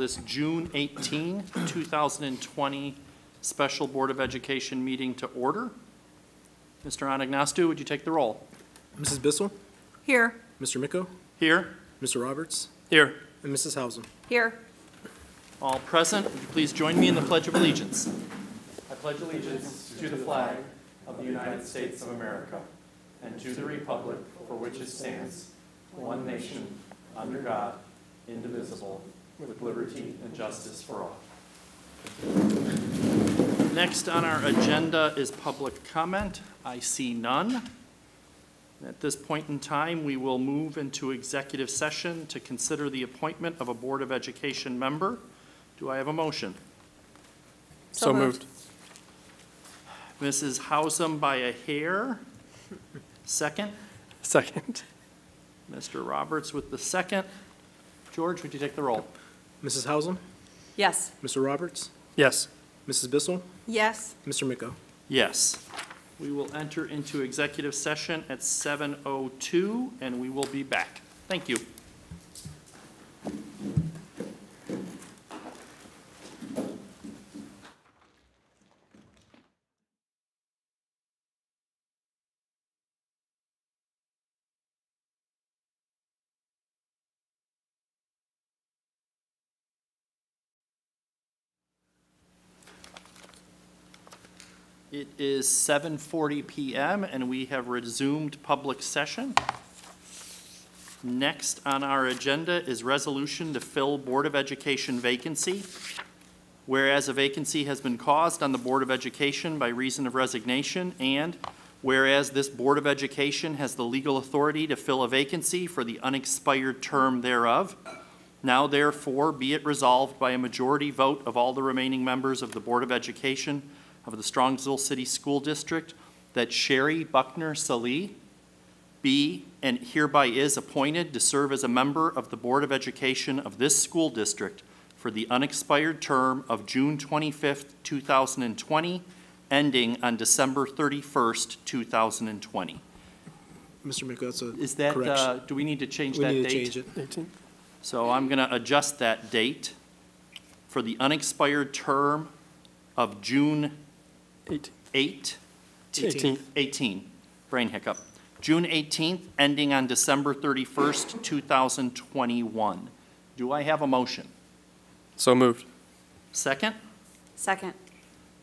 call this June 18, 2020 Special Board of Education meeting to order. Mr. Anagnostou, would you take the roll? Mrs. Bissell, Here. Mr. Miko, Here? Mr. Roberts, Here. and Mrs. Hausum. Here. All present, would you please join me in the Pledge of Allegiance? I pledge allegiance to the flag of the United States of America and to the republic for which it stands, one nation, under God, indivisible, with liberty and justice for all. Next on our agenda is public comment. I see none. At this point in time, we will move into executive session to consider the appointment of a Board of Education member. Do I have a motion? So moved. Mrs. Hausum by a hair. Second. Second. Mr. Roberts with the second. George, would you take the roll? Mrs. Hausum, Yes. Mr. Roberts, Yes. Mrs. Bissell, Yes. Mr. Miko. Yes. We will enter into executive session at 7:02, and we will be back. Thank you. Is 7:40 PM, and we have resumed public session. Next on our agenda is resolution to fill Board of Education vacancy. Whereas a vacancy has been caused on the Board of Education by reason of resignation, and whereas this Board of Education has the legal authority to fill a vacancy for the unexpired term thereof, now therefore be it resolved by a majority vote of all the remaining members of the Board of Education of the Strongsville City School District that Sherry Buckner Salee be and hereby is appointed to serve as a member of the Board of Education of this school district for the unexpired term of June 25th, 2020, ending on December 31st, 2020. Mr. Miko, that's a Is that, correction. uh, do we need to change We that need date? to change it. 18. So I'm going to adjust that date for the unexpired term of June 18. 8, 18. 18, brain hiccup. June 18th, ending on December 31st, 2021. Do I have a motion? So moved. Second? Second.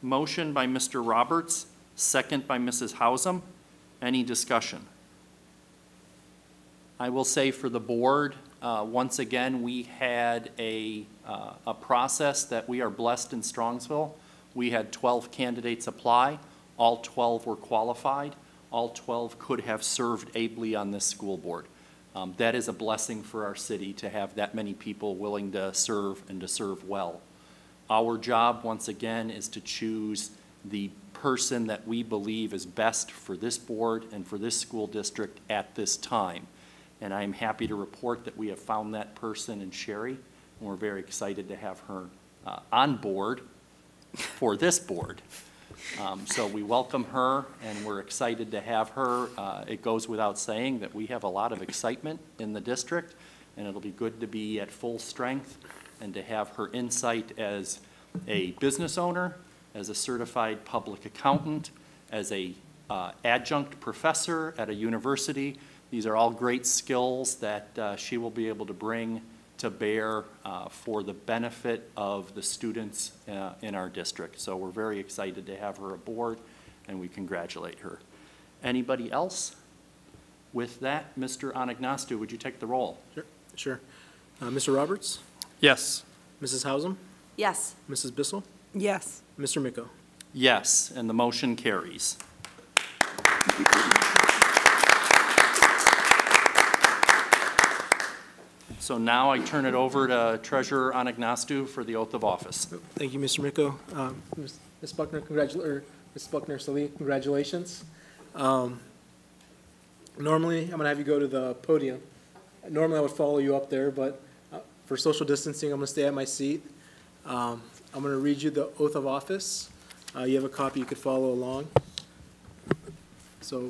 Motion by Mr. Roberts, second by Mrs. Hausum. Any discussion? I will say for the board, uh, once again, we had a, uh, a process that we are blessed in Strongsville. We had 12 candidates apply. All 12 were qualified. All 12 could have served ably on this school board. Um, That is a blessing for our city to have that many people willing to serve and to serve well. Our job, once again, is to choose the person that we believe is best for this board and for this school district at this time. And I am happy to report that we have found that person in Sherry, and we're very excited to have her uh, on board for this board. Um, So we welcome her, and we're excited to have her. Uh, It goes without saying that we have a lot of excitement in the district, and it'll be good to be at full strength and to have her insight as a business owner, as a certified public accountant, as a uh, adjunct professor at a university. These are all great skills that uh, she will be able to bring to bear uh, for the benefit of the students uh, in our district. So we're very excited to have her aboard, and we congratulate her. Anybody else? With that, Mr. Anagnostou, would you take the roll? Sure. Sure. Uh, Mr. Roberts, Yes. Mrs. Hausum, Yes. Mrs. Bissell, Yes. Mr. Miko. Yes, and the motion carries. So now I turn it over to Treasurer Anagnostou for the oath of office. Thank you, Mr. Miko. Um, Ms. Buckner, congratul, or Ms. Buckner Salee, congratulations. Um, Normally, I'm gonna have you go to the podium. Normally, I would follow you up there, but uh, for social distancing, I'm gonna stay at my seat. Um, I'm gonna read you the oath of office. Uh, You have a copy, you could follow along. So,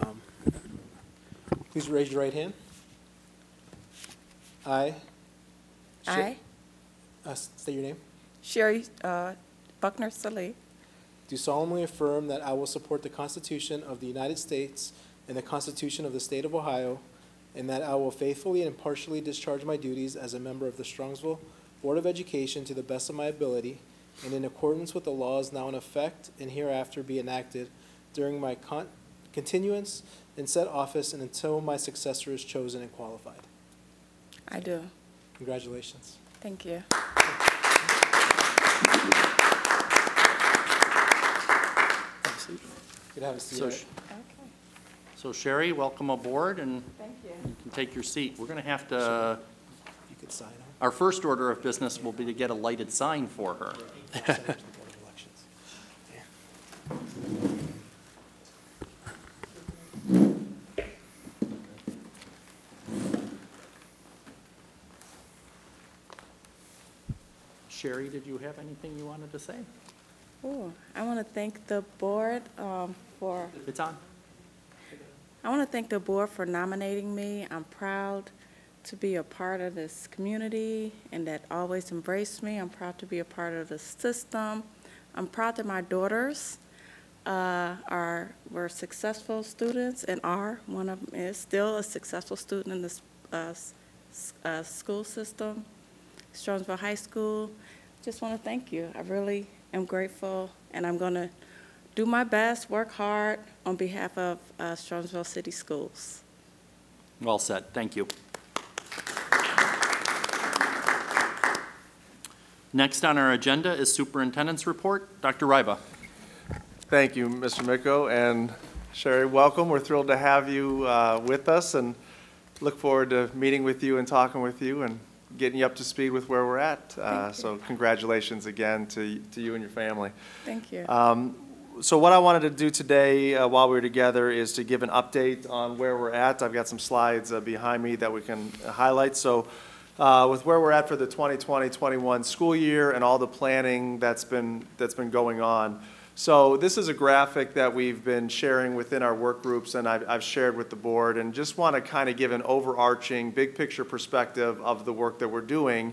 um, please raise your right hand. I. Sher- I, Uh, State your name. Sherry uh, Buckner Salee, Do solemnly affirm that I will support the Constitution of the United States and the Constitution of the State of Ohio, and that I will faithfully and impartially discharge my duties as a member of the Strongsville Board of Education to the best of my ability, and in accordance with the laws now in effect and hereafter be enacted during my con- continuance in said office and until my successor is chosen and qualified. I do. Congratulations. Thank you. You can have a seat. So Art. sh- So Sherry, welcome aboard, and Thank you. you can take your seat. We're going to have to, You could sign on. our first order of business will be to get a lighted sign for her. Secretary to the Board of Elections. Sherry, did you have anything you wanted to say? Ooh, I want to thank the board um, for, It's on. I want to thank the board for nominating me. I'm proud to be a part of this community and that always embraced me. I'm proud to be a part of the system. I'm proud that my daughters uh, are, were successful students and are, one of them is still a successful student in this uh, uh, school system, Strongsville High School. Just want to thank you. I really am grateful, and I'm going to do my best, work hard on behalf of uh, Strongsville City Schools. Well said, thank you. Next on our agenda is Superintendent's Report. Dr. Ryba. Thank you, Mr. Miko, and Sherry, welcome. We're thrilled to have you uh, with us and look forward to meeting with you and talking with you and getting you up to speed with where we're at. Uh, So congratulations again to to you and your family. Thank you. Um, So what I wanted to do today, uh, while we were together, is to give an update on where we're at. I've got some slides uh, behind me that we can highlight. So uh, with where we're at for the 2020-21 school year and all the planning that's been, that's been going on. So this is a graphic that we've been sharing within our work groups and I've, I've shared with the board and just want to kind of give an overarching, big picture perspective of the work that we're doing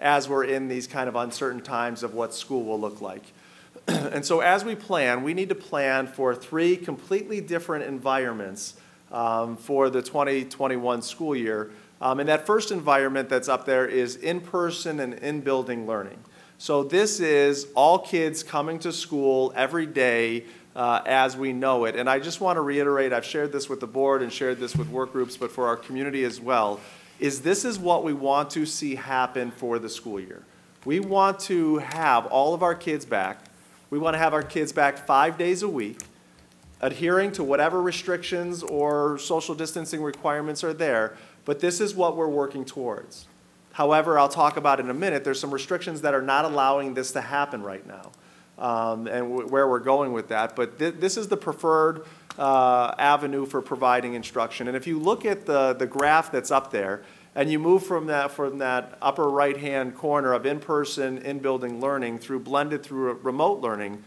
as we're in these kind of uncertain times of what school will look like. And so as we plan, we need to plan for three completely different environments um, for the 2021 school year. Um, And that first environment that's up there is in-person and in-building learning. So this is all kids coming to school every day uh, as we know it. And I just want to reiterate, I've shared this with the board and shared this with work groups, but for our community as well, is this is what we want to see happen for the school year. We want to have all of our kids back. We want to have our kids back five days a week, adhering to whatever restrictions or social distancing requirements are there, but this is what we're working towards. However, I'll talk about in a minute, there's some restrictions that are not allowing this to happen right now, um, and wh- where we're going with that. But thi- this is the preferred uh, avenue for providing instruction. And if you look at the, the graph that's up there, and you move from that, from that upper right-hand corner of in-person, in-building learning through blended through remote learning,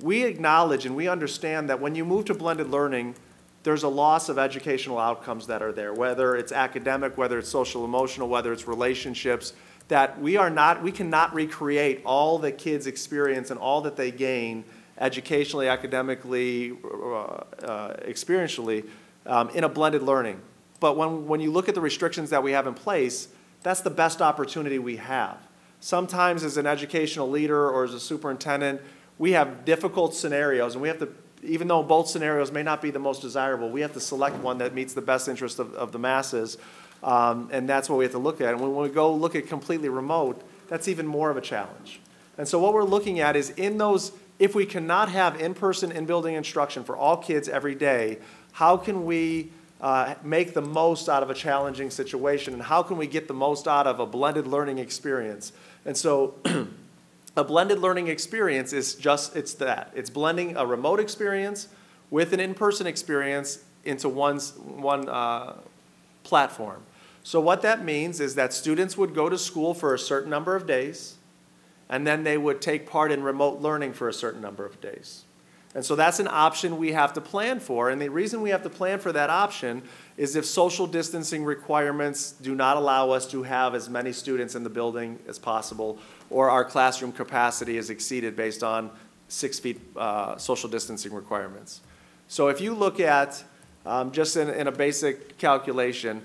we acknowledge and we understand that when you move to blended learning, there's a loss of educational outcomes that are there, whether it's academic, whether it's social emotional, whether it's relationships, that we are not, we cannot recreate all that kids experience and all that they gain educationally, academically, uh, uh, experientially um, in a blended learning. But when, when you look at the restrictions that we have in place, that's the best opportunity we have. Sometimes as an educational leader or as a superintendent, we have difficult scenarios and we have to, even though both scenarios may not be the most desirable, we have to select one that meets the best interest of, of the masses. Um, and that's what we have to look at. And when we go look at completely remote, that's even more of a challenge. And so what we're looking at is in those, if we cannot have in-person, in-building instruction for all kids every day, how can we uh, make the most out of a challenging situation? And how can we get the most out of a blended learning experience? And so a blended learning experience is just, it's that. It's blending a remote experience with an in-person experience into one's, one uh, platform. So what that means is that students would go to school for a certain number of days, and then they would take part in remote learning for a certain number of days. And so that's an option we have to plan for. And the reason we have to plan for that option is if social distancing requirements do not allow us to have as many students in the building as possible, or our classroom capacity is exceeded based on six feet uh, social distancing requirements. So if you look at, um, just in, in a basic calculation,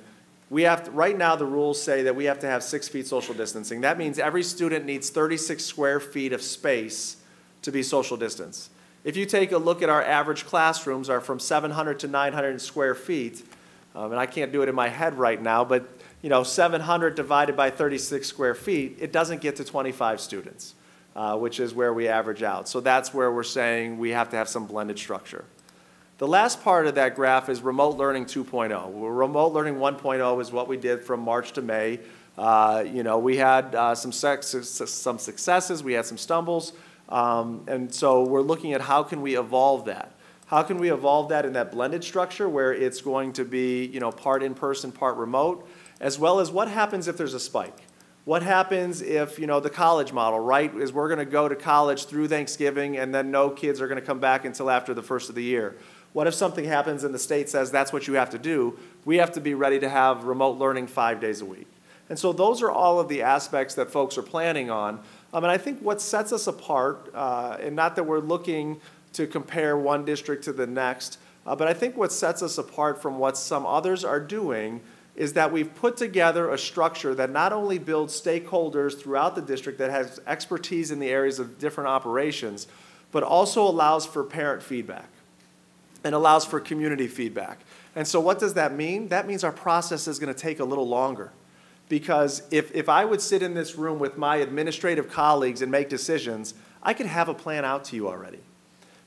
we have, to- right now, the rules say that we have to have six feet social distancing. That means every student needs 36 square feet of space to be social distance. If you take a look at our average classrooms are from 700 to 900 square feet, um, and I can't do it in my head right now, but, you know, 700 divided by 36 square feet, it doesn't get to 25 students, uh, which is where we average out. So that's where we're saying we have to have some blended structure. The last part of that graph is remote learning 2.0. Well, Remote learning 1.0 is what we did from March to May. Uh, You know, we had uh, some some successes, we had some stumbles, um, and so we're looking at how can we evolve that? How can we evolve that in that blended structure where it's going to be, you know, part in-person, part remote, as well as what happens if there's a spike? What happens if, you know, the college model, right, is we're going to go to college through Thanksgiving and then no kids are going to come back until after the first of the year? What if something happens and the state says that's what you have to do? We have to be ready to have remote learning five days a week. And so those are all of the aspects that folks are planning on. Um, and I think what sets us apart, uh, and not that we're looking to compare one district to the next, uh, but I think what sets us apart from what some others are doing is that we've put together a structure that not only builds stakeholders throughout the district that has expertise in the areas of different operations, but also allows for parent feedback and allows for community feedback. And so what does that mean? That means our process is going to take a little longer. Because if, if I would sit in this room with my administrative colleagues and make decisions, I could have a plan out to you already.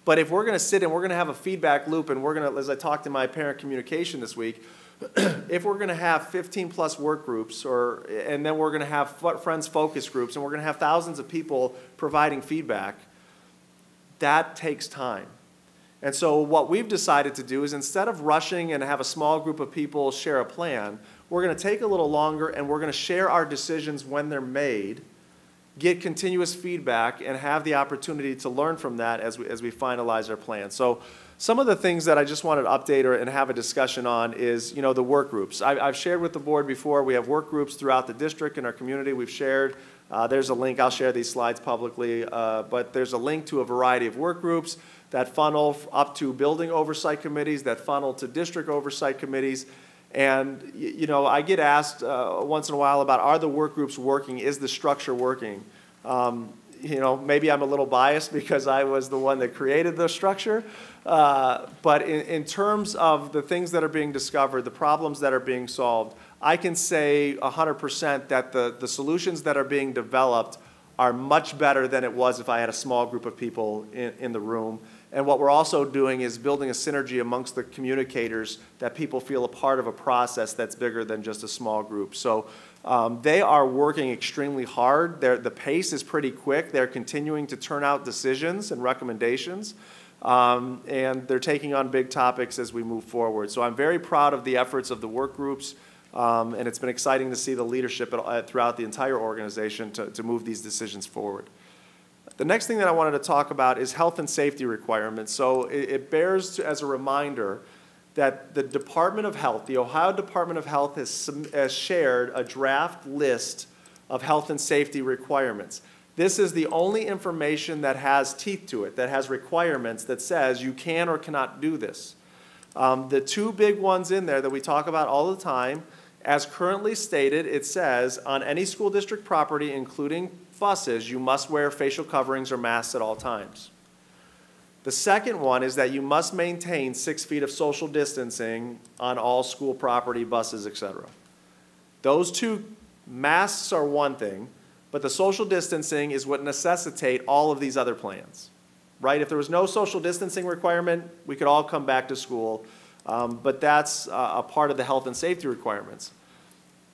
But if we're going to sit and we're going to have a feedback loop and we're going to, as I talked in my parent communication this week, if we're going to have 15 plus work groups or, and then we're going to have friends focus groups and we're going to have thousands of people providing feedback, that takes time. And so what we've decided to do is instead of rushing and have a small group of people share a plan, we're going to take a little longer and we're going to share our decisions when they're made, get continuous feedback, and have the opportunity to learn from that as we, as we finalize our plan. So some of the things that I just wanted to update or, and have a discussion on is, you know, the work groups. I, I've shared with the board before, we have work groups throughout the district and our community. We've shared, uh, there's a link, I'll share these slides publicly, uh, but there's a link to a variety of work groups that funnel up to building oversight committees, that funnel to district oversight committees. And, you know, I get asked uh, once in a while about, are the work groups working? Is the structure working? Um, You know, maybe I'm a little biased because I was the one that created the structure. Uh, But in, in terms of the things that are being discovered, the problems that are being solved, I can say 100% that the, the solutions that are being developed are much better than it was if I had a small group of people in, in the room. And what we're also doing is building a synergy amongst the communicators that people feel a part of a process that's bigger than just a small group. So um, they are working extremely hard. They're, the pace is pretty quick. They're continuing to turn out decisions and recommendations. Um, and they're taking on big topics as we move forward. So I'm very proud of the efforts of the work groups. Um, and it's been exciting to see the leadership at, uh, throughout the entire organization to, to move these decisions forward. The next thing that I wanted to talk about is health and safety requirements. So it, it bears to, as a reminder that the Department of Health, the Ohio Department of Health has, has shared a draft list of health and safety requirements. This is the only information that has teeth to it, that has requirements that says you can or cannot do this. Um, the two big ones in there that we talk about all the time, as currently stated, it says on any school district property, including buses, you must wear facial coverings or masks at all times. The second one is that you must maintain six feet of social distancing on all school property, buses, etc. Those two masks are one thing, but the social distancing is what necessitate all of these other plans, right? If there was no social distancing requirement, we could all come back to school, um, but that's uh, a part of the health and safety requirements.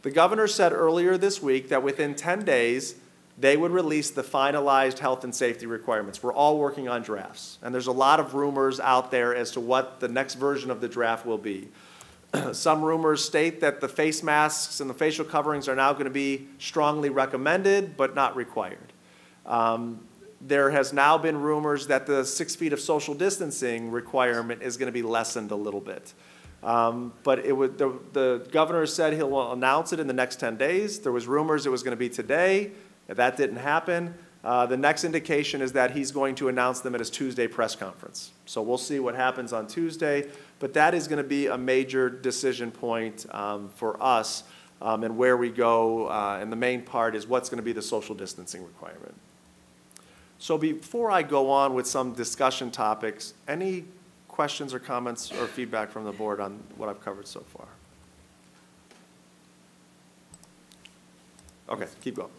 The governor said earlier this week that within 10 days, they would release the finalized health and safety requirements. We're all working on drafts, and there's a lot of rumors out there as to what the next version of the draft will be. Some rumors state that the face masks and the facial coverings are now going to be strongly recommended, but not required. Um, There has now been rumors that the six feet of social distancing requirement is going to be lessened a little bit. Um, But it would, the, the governor said he'll announce it in the next 10 days. There was rumors it was going to be today. That didn't happen. Uh, The next indication is that he's going to announce them at his Tuesday press conference. So we'll see what happens on Tuesday, but that is going to be a major decision point um, for us um, and where we go. uh, And the main part is what's going to be the social distancing requirement. So before I go on with some discussion topics, any questions or comments or feedback from the board on what I've covered so far? Okay, keep going.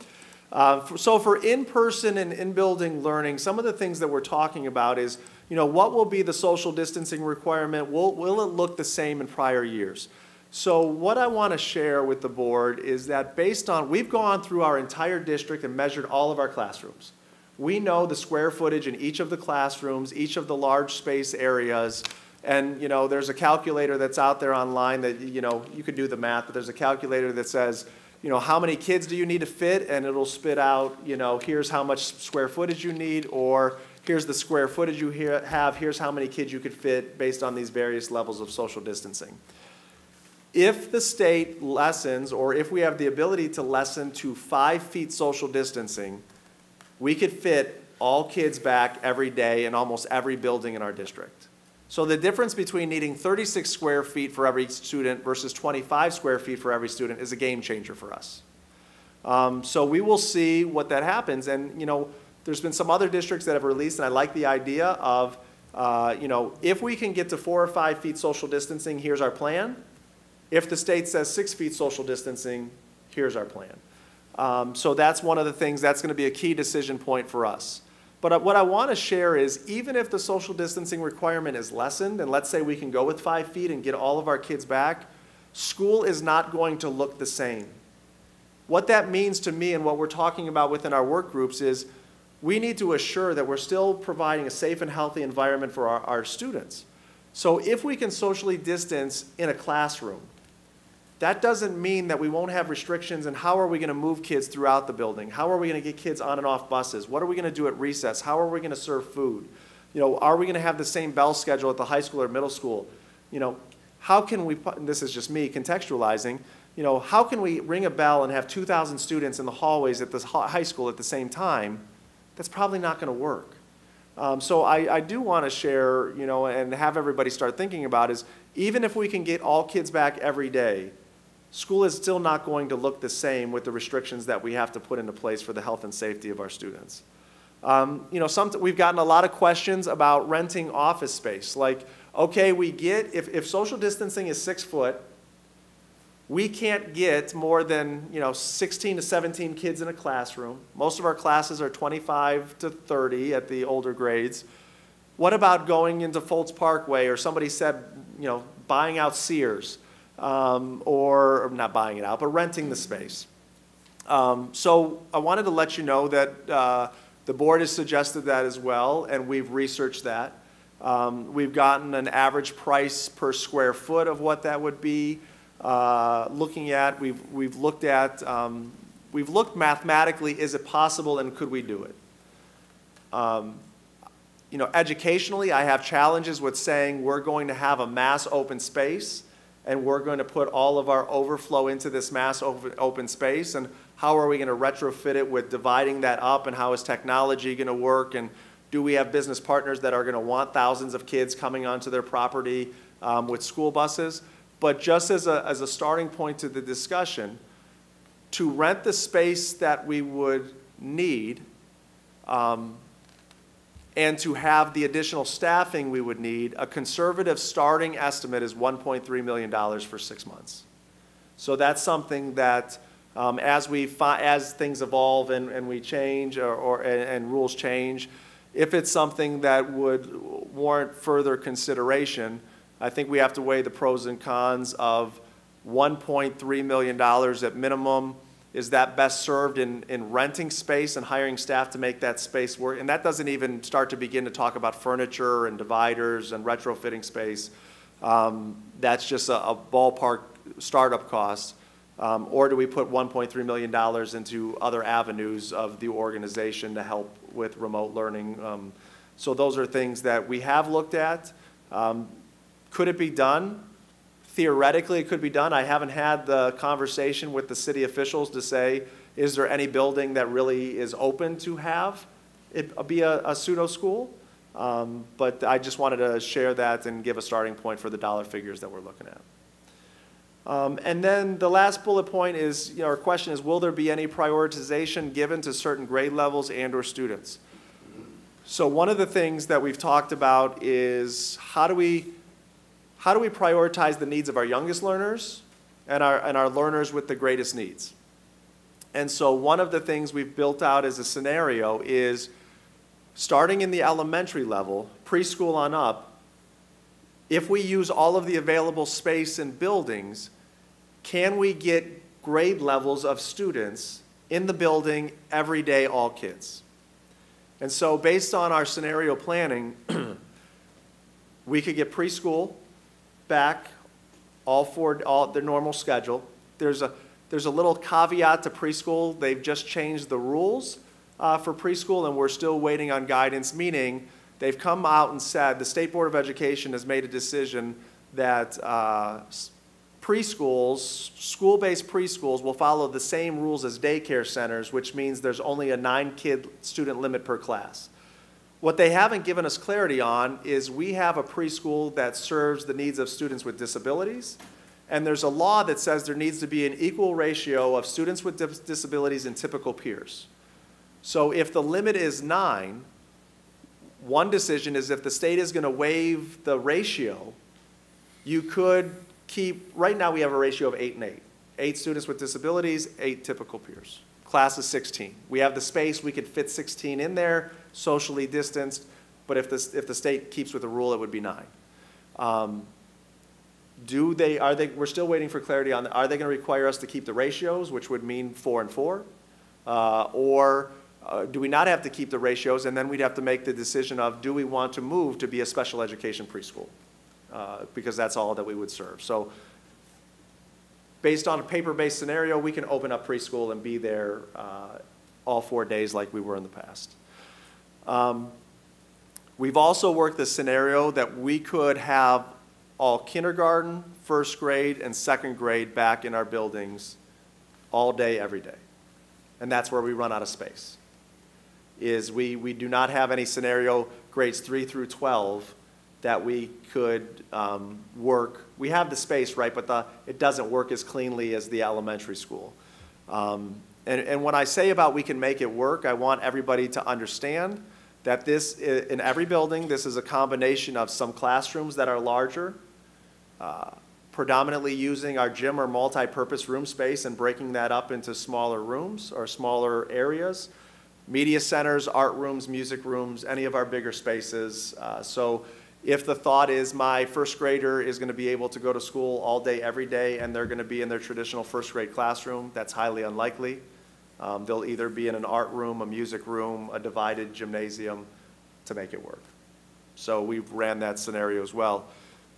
Uh, for- So for in-person and in-building learning, some of the things that we're talking about is, you know, what will be the social distancing requirement? Will, will it look the same in prior years? So what I want to share with the board is that based on, we've gone through our entire district and measured all of our classrooms. We know the square footage in each of the classrooms, each of the large space areas. And, you know, there's a calculator that's out there online that, you know, you could do the math, but there's a calculator that says, you know, how many kids do you need to fit? And it'll spit out, you know, here's how much square footage you need, or here's the square footage you here- have, here's how many kids you could fit based on these various levels of social distancing. If the state lessens, or if we have the ability to lessen to five feet social distancing, we could fit all kids back every day in almost every building in our district. So the difference between needing 36 square feet for every student versus 25 square feet for every student is a game changer for us. Um, so we will see what that happens. And, you know, there's been some other districts that have released, and I like the idea of, uh, you know, if we can get to four or five feet social distancing, here's our plan. If the state says six feet social distancing, here's our plan. Um, so that's one of the things, that's going to be a key decision point for us. But what I want to share is even if the social distancing requirement is lessened, and let's say we can go with five feet and get all of our kids back, school is not going to look the same. What that means to me and what we're talking about within our work groups is we need to assure that we're still providing a safe and healthy environment for our, our students. So if we can socially distance in a classroom, that doesn't mean that we won't have restrictions and how are we going to move kids throughout the building? How are we going to get kids on and off buses? What are we going to do at recess? How are we going to serve food? You know, are we going to have the same bell schedule at the high school or middle school? You know, how can we, this is just me contextualizing, you know, how can we ring a bell and have 2,000 students in the hallways at the high school at the same time? That's probably not going to work. Um, so I, I do want to share, you know, and have everybody start thinking about is even if we can get all kids back every day, school is still not going to look the same with the restrictions that we have to put into place for the health and safety of our students. Um, you know, some, we've gotten a lot of questions about renting office space. Like, okay, we get, if, if social distancing is six foot, we can't get more than, you know, 16 to 17 kids in a classroom. Most of our classes are 25 to 30 at the older grades. What about going into Foltz Parkway, or somebody said, you know, buying out Sears, um, or, not buying it out, but renting the space? Um, so I wanted to let you know that uh, the board has suggested that as well, and we've researched that. Um, we've gotten an average price per square foot of what that would be. Uh, looking at, we've, we've looked at, um, we've looked mathematically, is it possible and could we do it? Um, you know, educationally, I have challenges with saying we're going to have a mass open space and we're going to put all of our overflow into this mass open, space and how are we going to retrofit it with dividing that up and how is technology going to work and do we have business partners that are going to want thousands of kids coming onto their property um, with school buses? But just as a, as a starting point to the discussion, to rent the space that we would need um, and to have the additional staffing we would need, a conservative starting estimate is $1.3 million for six months. So that's something that, um, as we, as things evolve and, and we change or, or, and, and rules change, if it's something that would warrant further consideration, I think we have to weigh the pros and cons of $1.3 million at minimum. Is that best served in, in renting space and hiring staff to make that space work? And that doesn't even start to begin to talk about furniture and dividers and retrofitting space. Um, that's just a, a ballpark startup cost. Um, or do we put $1.3 million into other avenues of the organization to help with remote learning. Um, So those are things that we have looked at. Um, Could it be done? Theoretically, it could be done. I haven't had the conversation with the city officials to say, is there any building that really is open to have it be a, a pseudo school? Um, But I just wanted to share that and give a starting point for the dollar figures that we're looking at. Um, And then the last bullet point is, you know, our question is, will there be any prioritization given to certain grade levels and/or students? So one of the things that we've talked about is, how do we, how do we prioritize the needs of our youngest learners and our, and our learners with the greatest needs? And so one of the things we've built out as a scenario is, starting in the elementary level, preschool on up, if we use all of the available space in buildings, can we get grade levels of students in the building every day, all kids? And so based on our scenario planning, we could get preschool back, all for, all, their normal schedule. There's a, there's a little caveat to preschool, they've just changed the rules uh, for preschool, and we're still waiting on guidance, meaning they've come out and said, the State Board of Education has made a decision that uh, preschools, school-based preschools will follow the same rules as daycare centers, which means there's only a nine-kid student limit per class. What they haven't given us clarity on is we have a preschool that serves the needs of students with disabilities, and there's a law that says there needs to be an equal ratio of students with dis- disabilities and typical peers. So if the limit is nine, one decision is if the state is going to waive the ratio, you could keep, right now we have a ratio of eight and eight. Eight students with disabilities, eight typical peers. Class is 16. We have the space, we could fit 16 in there, socially distanced, but if the, if the state keeps with the rule, it would be nine. Um, Do they, are they, we're still waiting for clarity on, are they going to require us to keep the ratios, which would mean four and four? Uh, Or uh, do we not have to keep the ratios, and then we'd have to make the decision of, do we want to move to be a special education preschool? Uh, Because that's all that we would serve. So based on a paper-based scenario, we can open up preschool and be there uh, all four days like we were in the past. Um, We've also worked the scenario that we could have all kindergarten, first grade, and second grade back in our buildings all day, every day. And that's where we run out of space. Is we, we do not have any scenario grades three through 12 that we could um, work. We have the space, right, but the, it doesn't work as cleanly as the elementary school. Um, And, and when I say about we can make it work, I want everybody to understand that this, in every building, this is a combination of some classrooms that are larger, uh, predominantly using our gym or multi-purpose room space and breaking that up into smaller rooms or smaller areas. Media centers, art rooms, music rooms, any of our bigger spaces. Uh, So if the thought is my first grader is going to be able to go to school all day, every day, and they're going to be in their traditional first grade classroom, that's highly unlikely. Um, They'll either be in an art room, a music room, a divided gymnasium to make it work. So we've ran that scenario as well.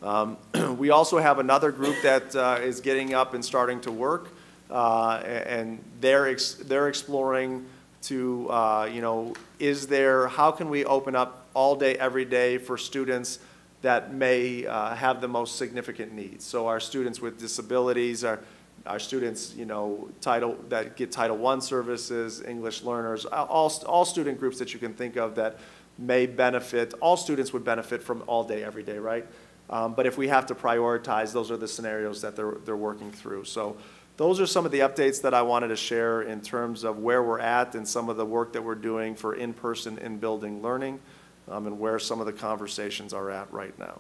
Um, We also have another group that uh, is getting up and starting to work, uh, and they're, ex- they're exploring to, uh, you know, is there, how can we open up all day, every day for students that may uh, have the most significant needs? So our students with disabilities, our, our students, you know, Title, that get Title I services, English learners, all, all student groups that you can think of that may benefit, all students would benefit from all day, every day, right? Um, But if we have to prioritize, those are the scenarios that they're, they're working through. So those are some of the updates that I wanted to share in terms of where we're at and some of the work that we're doing for in-person, in-building learning, um, and where some of the conversations are at right now.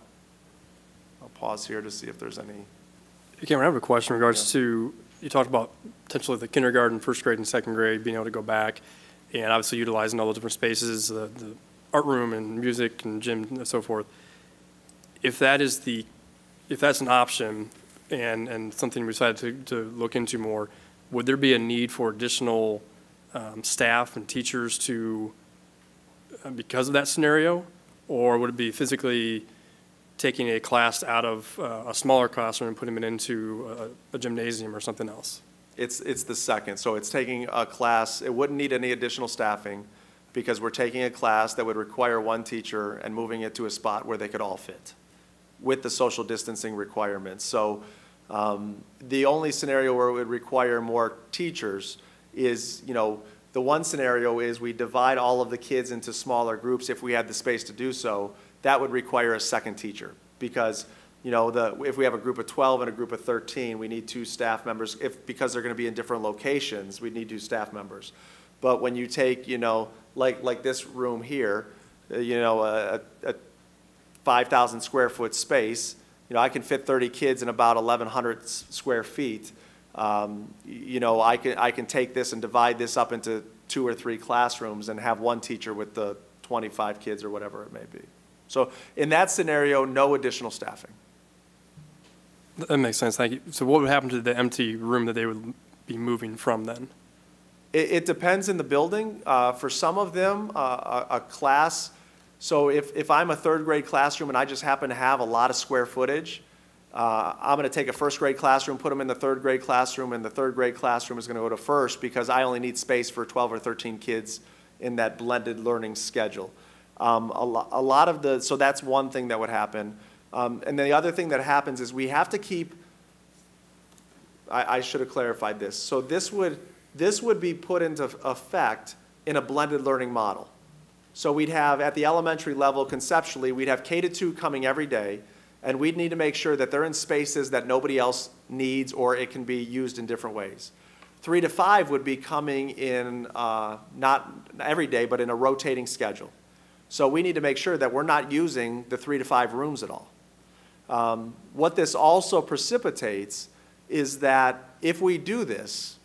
I'll pause here to see if there's any. Cameron, I have a question in regards to, you talked about potentially the kindergarten, first grade, and second grade, being able to go back, and obviously utilizing all the different spaces, the, the art room and music and gym and so forth. If that is the, if that's an option and, and something we decided to, to look into more, would there be a need for additional um, staff and teachers to, uh, because of that scenario? Or would it be physically taking a class out of uh, a smaller classroom and putting it into a- a gymnasium or something else? It's, it's the second, so it's taking a class, it wouldn't need any additional staffing. because we're taking a class that would require one teacher and moving it to a spot where they could all fit with the social distancing requirements. So um, the only scenario where it would require more teachers is, you know, the one scenario is we divide all of the kids into smaller groups if we had the space to do so. That would require a second teacher because, you know, the, if we have a group of 12 and a group of 13, we need two staff members. If, because they're going to be in different locations, we need two staff members. But when you take, you know, like, like this room here, uh, you know, a, a 5,000 square foot space, you know, I can fit 30 kids in about 1,100 square feet. Um, You know, I can, I can take this and divide this up into two or three classrooms and have one teacher with the 25 kids or whatever it may be. So in that scenario, no additional staffing. That makes sense, thank you. So what would happen to the empty room that they would be moving from then? It, it depends in the building. Uh, for some of them, uh, a, a class, so if, if I'm a third grade classroom and I just happen to have a lot of square footage, uh, I'm gonna take a first grade classroom, put them in the third grade classroom, and the third grade classroom is gonna go to first because I only need space for twelve or thirteen kids in that blended learning schedule. Um, a lo- a lot of the, so that's one thing that would happen. Um, and then the other thing that happens is we have to keep I, I should have clarified this. So this would, this would be put into effect in a blended learning model. So we'd have, at the elementary level conceptually, we'd have K to two coming every day, and we'd need to make sure that they're in spaces that nobody else needs or it can be used in different ways. Three to five would be coming in, uh, not every day, but in a rotating schedule. So we need to make sure that we're not using the three to five rooms at all. Um, What this also precipitates is that if we do this,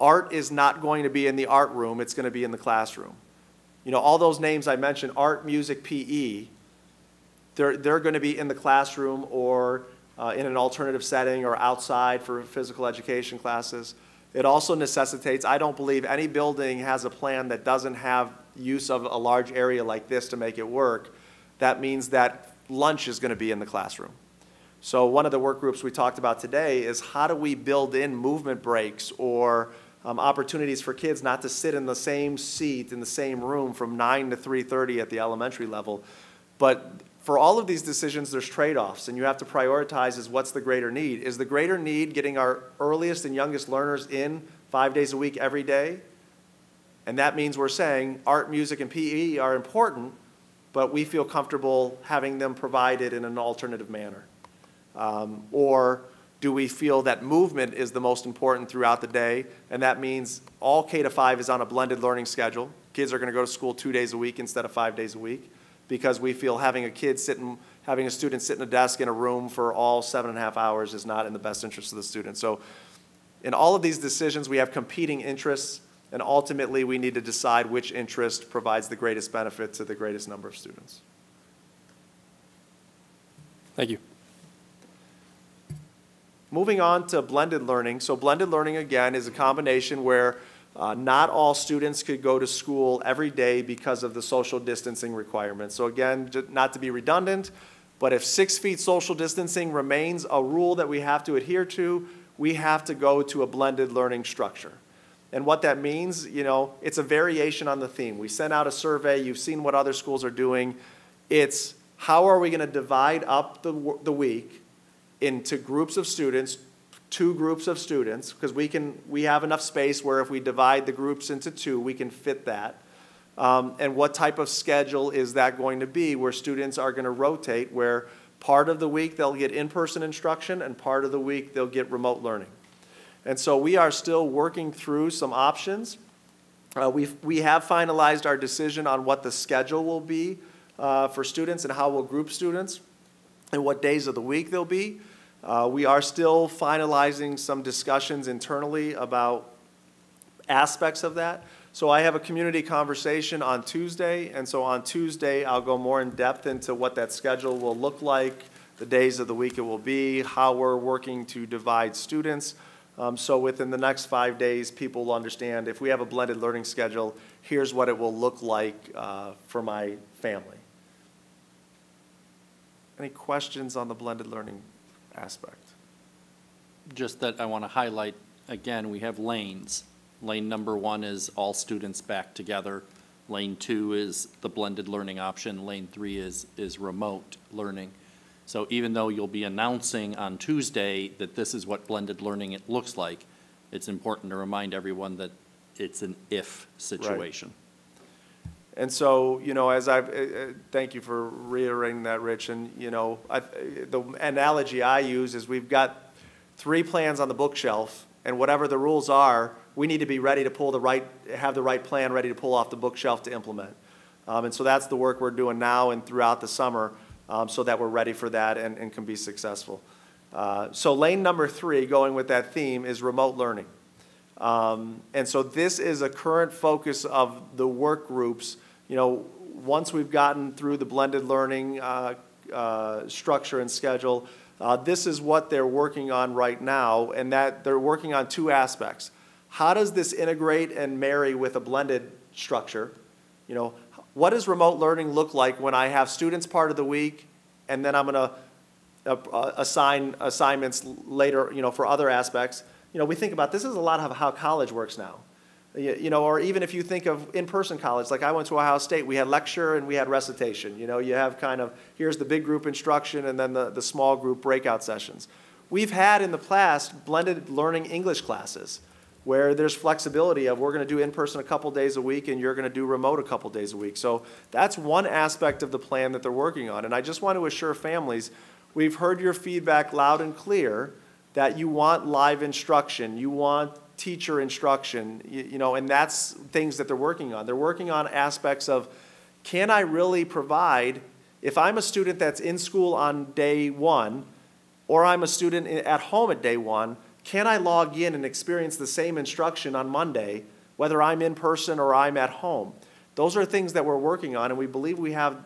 art is not going to be in the art room, it's going to be in the classroom. You know, all those names I mentioned, art, music, PE, they're, they're going to be in the classroom or uh, in an alternative setting or outside for physical education classes. It also necessitates, I don't believe any building has a plan that doesn't have use of a large area like this to make it work. That means that lunch is going to be in the classroom. So one of the work groups we talked about today is how do we build in movement breaks or um, opportunities for kids not to sit in the same seat in the same room from nine to three thirty at the elementary level. But for all of these decisions, there's trade-offs, and you have to prioritize is what's the greater need? Is the greater need getting our earliest and youngest learners in five days a week every day? And that means we're saying art, music, and PE are important, but we feel comfortable having them provided in an alternative manner. Um, Or do we feel that movement is the most important throughout the day? And that means all K to five is on a blended learning schedule. Kids are going to go to school two days a week instead of five days a week because we feel having a kid sitting, having a student sit in a desk in a room for all seven and a half hours is not in the best interest of the student. So in all of these decisions, we have competing interests, and ultimately, we need to decide which interest provides the greatest benefit to the greatest number of students. Thank you. Moving on to blended learning. So blended learning, again, is a combination where uh, not all students could go to school every day because of the social distancing requirements. So again, not to be redundant, but if six feet social distancing remains a rule that we have to adhere to, we have to go to a blended learning structure. And what that means, you know, it's a variation on the theme. We sent out a survey, you've seen what other schools are doing. It's how are we going to divide up the, the week into groups of students, two groups of students, because we can, we have enough space where if we divide the groups into two, we can fit that. Um, and what type of schedule is that going to be where students are going to rotate, where part of the week they'll get in-person instruction and part of the week they'll get remote learning? And so we are still working through some options. Uh, we've, we have finalized our decision on what the schedule will be uh, for students and how we'll group students and what days of the week they'll be. Uh, we are still finalizing some discussions internally about aspects of that. So I have a community conversation on Tuesday, and so on Tuesday, I'll go more in depth into what that schedule will look like, the days of the week it will be, how we're working to divide students. Um, so within the next five days, people will understand if we have a blended learning schedule, here's what it will look like uh, for my family. Any questions on the blended learning aspect? Just that I want to highlight, again, we have lanes. Lane number one is all students back together. Lane two is the blended learning option. Lane three is, is remote learning. So even though you'll be announcing on Tuesday that this is what blended learning it looks like, it's important to remind everyone that it's an if situation. And so, you know, as I've, uh, uh, thank you for reiterating that, Rich, and, you know, I, the analogy I use is we've got three plans on the bookshelf, and whatever the rules are, we need to be ready to pull the right, have the right plan ready to pull off the bookshelf to implement. Um, and so that's the work we're doing now and throughout the summer, um, so that we're ready for that and, and can be successful. Uh, so lane number three, going with that theme, is remote learning. Um, and so this is a current focus of the work groups. You know, once we've gotten through the blended learning uh, uh, structure and schedule, uh, this is what they're working on right now, and that they're working on two aspects. How does this integrate and marry with a blended structure? You know, what does remote learning look like when I have students part of the week, and then I'm going to uh, assign assignments later, you know, for other aspects? you know, we think about this is a lot of how college works now. You, you know, or even if you think of in-person college, like I went to Ohio State, we had lecture and we had recitation. You know, you have kind of, here's the big group instruction and then the, the small group breakout sessions. We've had in the past blended learning English classes where there's flexibility of we're going to do in-person a couple days a week and you're going to do remote a couple days a week. So that's one aspect of the plan that they're working on. And I just want to assure families, we've heard your feedback loud and clear that you want live instruction, you want teacher instruction, you, you, know, and that's things that they're working on. They're working on aspects of can I really provide, if I'm a student that's in school on day one, or I'm a student at home at day one, can I log in and experience the same instruction on Monday, whether I'm in person or I'm at home? Those are things that we're working on, and we believe we have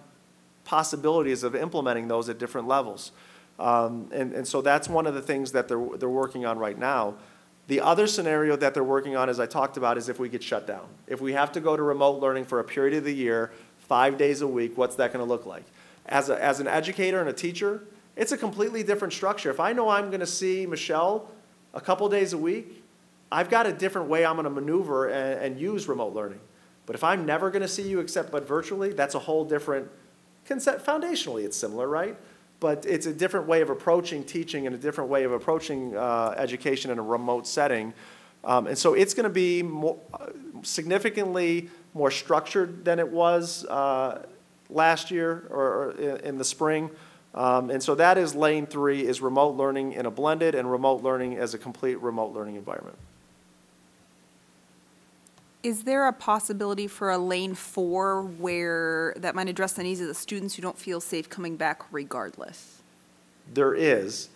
possibilities of implementing those at different levels. Um, and, and so that's one of the things that they're, they're working on right now. The other scenario that they're working on, as I talked about, is if we get shut down. If we have to go to remote learning for a period of the year, five days a week, what's that going to look like? As, a, as an educator and a teacher, it's a completely different structure. If I know I'm going to see Michelle a couple days a week, I've got a different way I'm going to maneuver and, and use remote learning. But if I'm never going to see you except but virtually, that's a whole different concept. Foundationally, it's similar, right? but it's a different way of approaching teaching and a different way of approaching uh, education in a remote setting. Um, and so it's going to be more, uh, significantly more structured than it was uh, last year or, or, in the spring. Um, and so that is lane three is remote learning in a blended and remote learning as a complete remote learning environment. Is there a possibility for a lane four where that might address the needs of the students who don't feel safe coming back regardless? There is,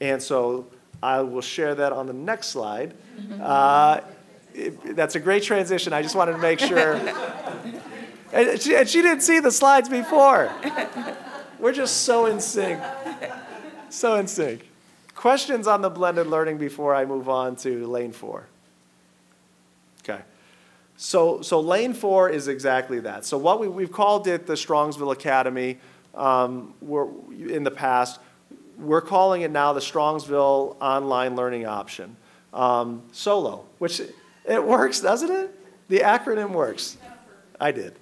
and so I will share that on the next slide. Uh, it, that's a great transition. I just wanted to make sure. and, she, and she didn't see the slides before. We're just so in sync. So in sync. Questions on the blended learning before I move on to lane four? Okay. So, so lane four is exactly that. So what we, we've called it the Strongsville Academy um, we're, in the past. We're calling it now the Strongsville Online Learning Option. Um, SOLO, which it works, doesn't it? The acronym works. I did.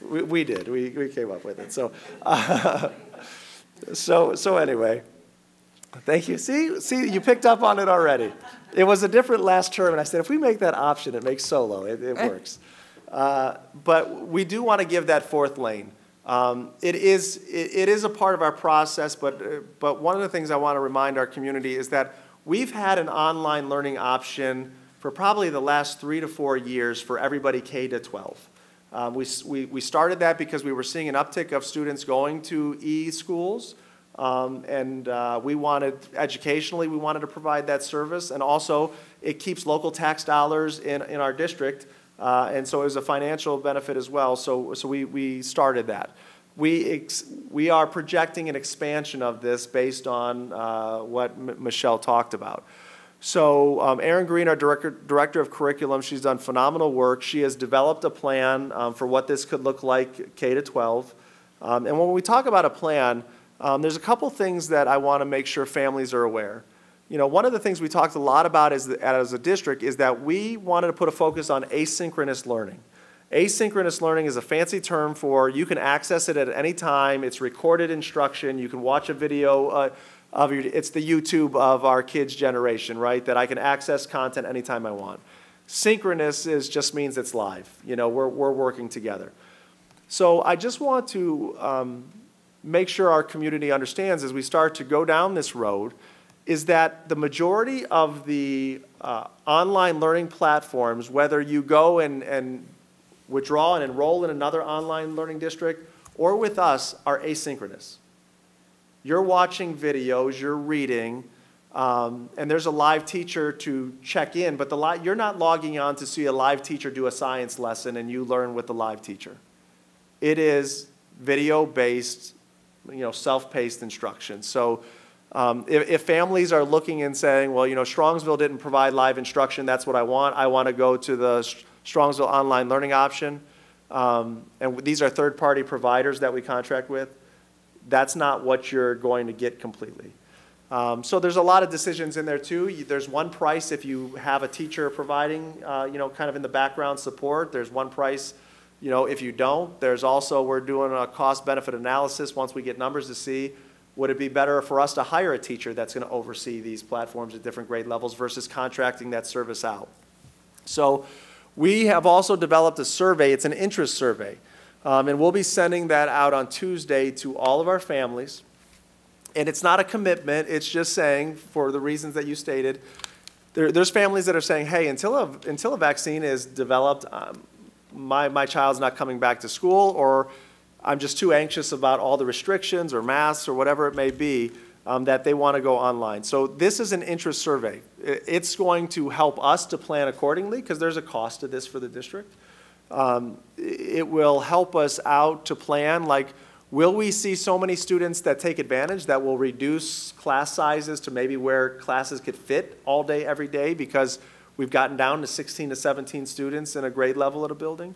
We, we did. We, we came up with it. So, uh, so, so anyway, thank you. See, see, you picked up on it already. It was a different last term, and I said, if we make that option, it makes solo. It, it works. Uh, but we do want to give that fourth lane. Um, it, is, it, it is a part of our process, but, but one of the things I want to remind our community is that we've had an online learning option for probably the last three to four years for everybody K to 12. Um, we, we, we started that because we were seeing an uptick of students going to e-schools. Um, and uh, we wanted, educationally, we wanted to provide that service. And also, it keeps local tax dollars in, in our district. Uh, and so it was a financial benefit as well. So, so we, we started that. We, we are projecting an expansion of this based on uh, what M Michelle talked about. So um, Erin Green, our director, director of curriculum, she's done phenomenal work. She has developed a plan um, for what this could look like K to 12. Um, and when we talk about a plan, um, there's a couple things that I want to make sure families are aware. You know, one of the things we talked a lot about as, the, as a district is that we wanted to put a focus on asynchronous learning. Asynchronous learning is a fancy term for you can access it at any time. It's recorded instruction. You can watch a video uh, of your, it's the YouTube of our kids' generation, right? That I can access content anytime I want. Synchronous is, just means it's live. You know, we're, we're working together. So I just want to um, make sure our community understands as we start to go down this road is that the majority of the uh, online learning platforms, whether you go and, and withdraw and enroll in another online learning district or with us, are asynchronous. You're watching videos, you're reading, um, and there's a live teacher to check in, but the li- you're not logging on to see a live teacher do a science lesson and you learn with the live teacher. It is video-based, you know, self-paced instruction. So um, if, if families are looking and saying, well, you know, Strongsville didn't provide live instruction, that's what I want, I want to go to the Strongsville online learning option, um, and these are third-party providers that we contract with, that's not what you're going to get completely. Um, so there's a lot of decisions in there too. There's one price if you have a teacher providing, uh, you know, kind of in the background support. There's one price, you know, if you don't. There's also, we're doing a cost-benefit analysis once we get numbers to see, would it be better for us to hire a teacher that's going to oversee these platforms at different grade levels versus contracting that service out? So we have also developed a survey, it's an interest survey. Um, and we'll be sending that out on Tuesday to all of our families. And it's not a commitment, it's just saying, for the reasons that you stated, there, there's families that are saying, hey, until a, until a vaccine is developed, um, my, my child's not coming back to school, or I'm just too anxious about all the restrictions or masks or whatever it may be, um, that they want to go online. So this is an interest survey. It's going to help us to plan accordingly, because there's a cost to this for the district. Um, It will help us out to plan, like, will we see so many students that take advantage that will reduce class sizes to maybe where classes could fit all day, every day, because we've gotten down to 16 to 17 students in a grade level at a building?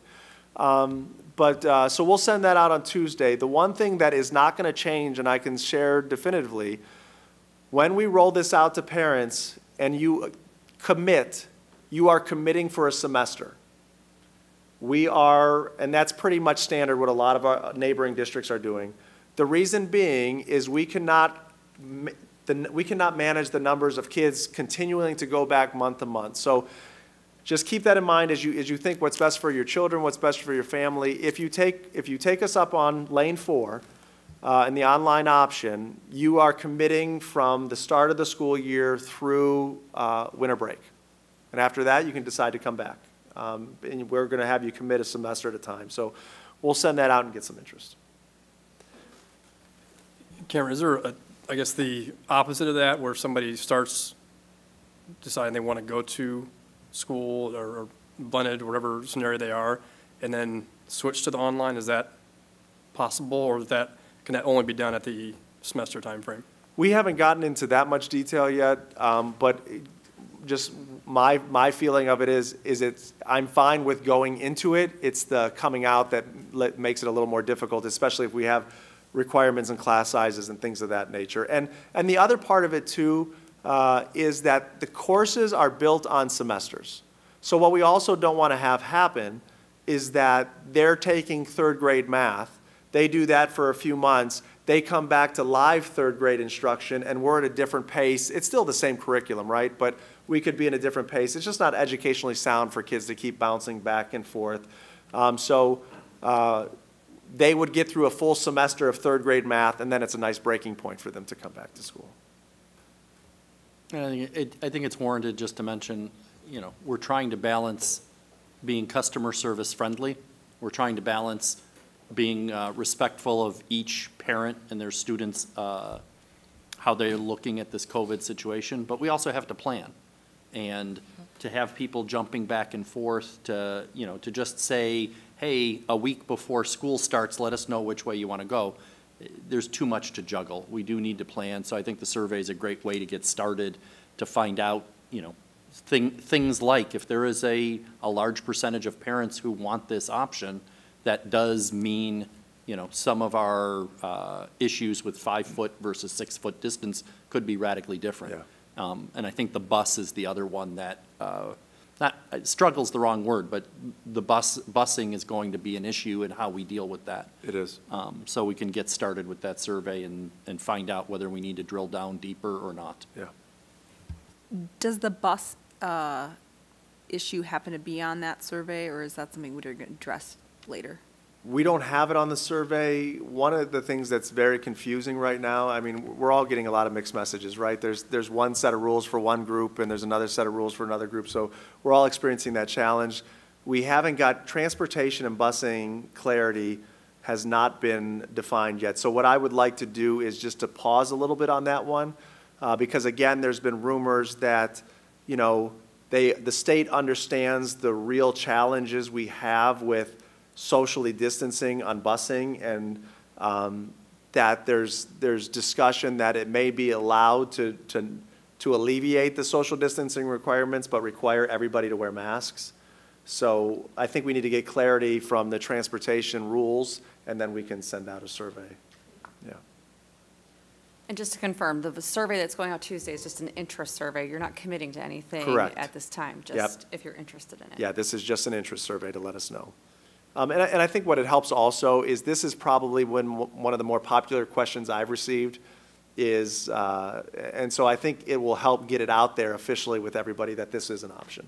Um, But, uh, so we'll send that out on Tuesday. The one thing that is not going to change, and I can share definitively, when we roll this out to parents and you commit, you are committing for a semester. We are, and that's pretty much standard what a lot of our neighboring districts are doing. The reason being is we cannot, the- we cannot manage the numbers of kids continuing to go back month to month. So just keep that in mind as you, as you think what's best for your children, what's best for your family. If you take, if you take us up on lane four, uh, in the online option, you are committing from the start of the school year through, uh, winter break. And after that, you can decide to come back. Um, and we're gonna have you commit a semester at a time. So we'll send that out and get some interest. Cameron, is there, a- I guess, the opposite of that, where somebody starts deciding they want to go to school or or blended, whatever scenario they are, and then switch to the online? Is that possible, or is that, can that only be done at the semester timeframe? We haven't gotten into that much detail yet, um, but just my, my feeling of it is, is it's, I'm fine with going into it. It's the coming out that let- makes it a little more difficult, especially if we have requirements and class sizes and things of that nature. And, and the other part of it too, uh, is that the courses are built on semesters. So what we also don't want to have happen is that they're taking third grade math, they do that for a few months, they come back to live third grade instruction, and we're at a different pace. It's still the same curriculum, right? But we could be in a different pace. It's just not educationally sound for kids to keep bouncing back and forth. Um, so uh, they would get through a full semester of third grade math, and then it's a nice breaking point for them to come back to school. I think it, I think it's warranted just to mention, you know, we're trying to balance being customer service friendly. We're trying to balance being uh, respectful of each parent and their students, uh, how they're looking at this COVID situation, but we also have to plan. And to have people jumping back and forth to, you know, to just say, hey, a week before school starts, let us know which way you want to go. There's too much to juggle. We do need to plan, so I think the survey is a great way to get started, to find out, you know, thing, things like, if there is a, a large percentage of parents who want this option, that does mean, you know, some of our, uh, issues with five-foot versus six-foot distance could be radically different. Um, and I think the bus is the other one that, uh, not, uh, struggle's the wrong word, but the bus, busing is going to be an issue and how we deal with that. It is. Um, So we can get started with that survey and, and find out whether we need to drill down deeper or not. Yeah. Does the bus uh, issue happen to be on that survey, or is that something we're going to address later? We don't have it on the survey. One of the things that's very confusing right now, I mean, we're all getting a lot of mixed messages, right? There's, there's one set of rules for one group, and there's another set of rules for another group, so we're all experiencing that challenge. We haven't got, transportation and busing clarity has not been defined yet. So what I would like to do is just to pause a little bit on that one, uh, because again, there's been rumors that, you know, they, the state understands the real challenges we have with socially distancing on busing, and um, that there's, there's discussion that it may be allowed to, to, to alleviate the social distancing requirements, but require everybody to wear masks. So I think we need to get clarity from the transportation rules, and then we can send out a survey. Yeah. And just to confirm, the the survey that's going out Tuesday is just an interest survey. You're not committing to anything Correct. at this time, Yep. just if you're interested in it. Yeah, this is just an interest survey to let us know. Um, and, I, and I think what it helps also is this is probably when, one of the more popular questions I've received is, uh, and so I think it will help get it out there officially with everybody that this is an option.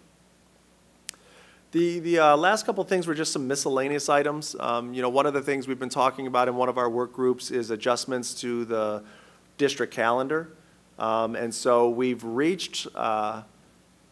The, the uh, last couple things were just some miscellaneous items. Um, you know, one of the things we've been talking about in one of our work groups is adjustments to the district calendar. Um, and so we've reached, uh,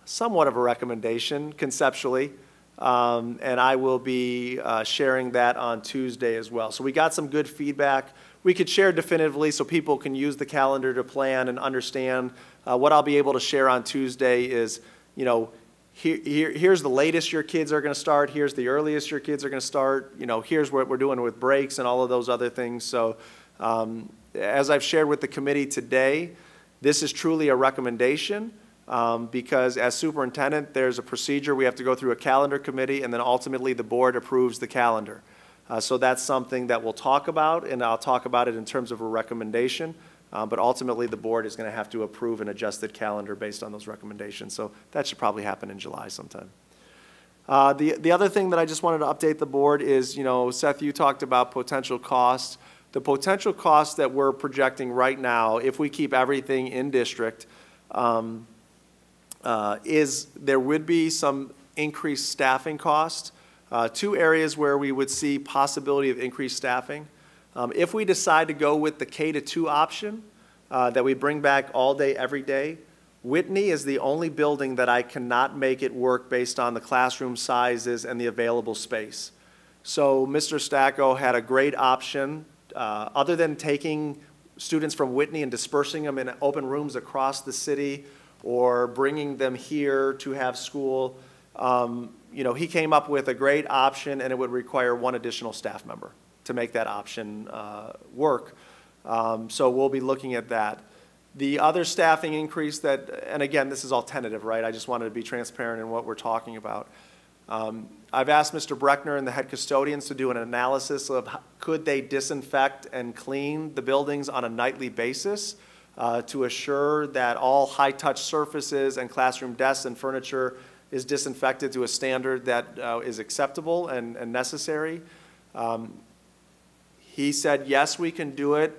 somewhat of a recommendation conceptually, um, and I will be uh, sharing that on Tuesday as well. So we got some good feedback. We could share definitively so people can use the calendar to plan and understand. Uh, what I'll be able to share on Tuesday is, you know, here, here, here's the latest your kids are going to start. Here's the earliest your kids are going to start. You know, here's what we're doing with breaks and all of those other things. So, um, as I've shared with the committee today, this is truly a recommendation um, because as superintendent, there's a procedure. We have to go through a calendar committee, and then ultimately the board approves the calendar. Uh, so that's something that we'll talk about, and I'll talk about it in terms of a recommendation. Uh, but ultimately, the board is going to have to approve an adjusted calendar based on those recommendations. So that should probably happen in July sometime. Uh, the, the other thing that I just wanted to update the board is, you know, Seth, you talked about potential costs. The potential costs that we're projecting right now, if we keep everything in district, um, uh, is there would be some increased staffing costs. Uh, Two areas where we would see possibility of increased staffing. Um, If we decide to go with the K to two option, uh, that we bring back all day, every day, Whitney is the only building that I cannot make it work based on the classroom sizes and the available space. So Mr. Stacko had a great option, uh, other than taking students from Whitney and dispersing them in open rooms across the city or bringing them here to have school. Um, You know, he came up with a great option, and it would require one additional staff member to make that option uh, work. Um, So we'll be looking at that. The other staffing increase that, and again, this is all tentative, right? I just wanted to be transparent in what we're talking about. Um, I've asked Mr. Breckner and the head custodians to do an analysis of h- could they disinfect and clean the buildings on a nightly basis uh, to assure that all high-touch surfaces and classroom desks and furniture is disinfected to a standard that uh, is acceptable and and necessary. Um, He said, yes, we can do it,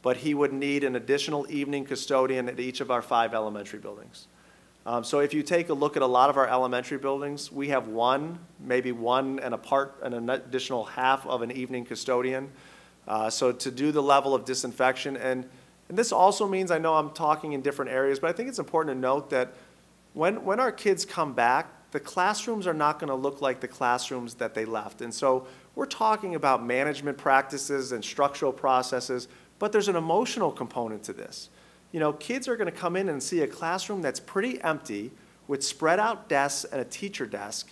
but he would need an additional evening custodian at each of our five elementary buildings. Um, so if you take a look at a lot of our elementary buildings, we have one, maybe one and a part, and an additional half of an evening custodian. Uh, so to do the level of disinfection, and, and this also means, I know I'm talking in different areas, but I think it's important to note that when, when our kids come back, the classrooms are not going to look like the classrooms that they left. And so we're talking about management practices and structural processes, but there's an emotional component to this. You know, kids are going to come in and see a classroom that's pretty empty with spread out desks and a teacher desk.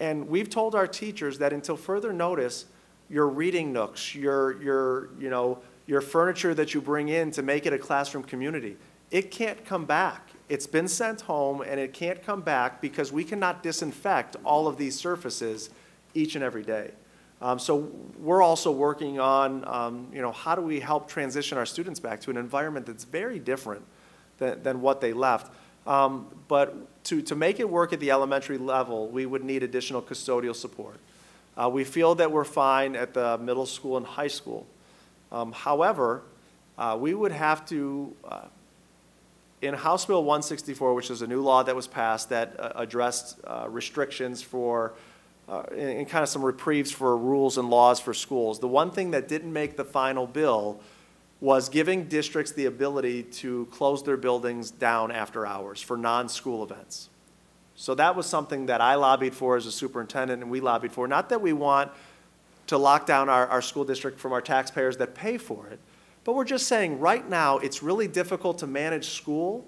And we've told our teachers that until further notice, your reading nooks, your, your, you know, your furniture that you bring in to make it a classroom community, it can't come back. It's been sent home and it can't come back because we cannot disinfect all of these surfaces each and every day. Um, so we're also working on, um, you know, how do we help transition our students back to an environment that's very different than, than what they left. Um, But to, to make it work at the elementary level, we would need additional custodial support. Uh, We feel that we're fine at the middle school and high school. Um, However, uh, we would have to, uh, in House Bill 164, which is a new law that was passed that uh, addressed uh, restrictions for, uh, and and kind of some reprieves for rules and laws for schools, the one thing that didn't make the final bill was giving districts the ability to close their buildings down after hours for non-school events. So that was something that I lobbied for as a superintendent, and we lobbied for. Not that we want to lock down our, our school district from our taxpayers that pay for it, but we're just saying, right now, it's really difficult to manage school,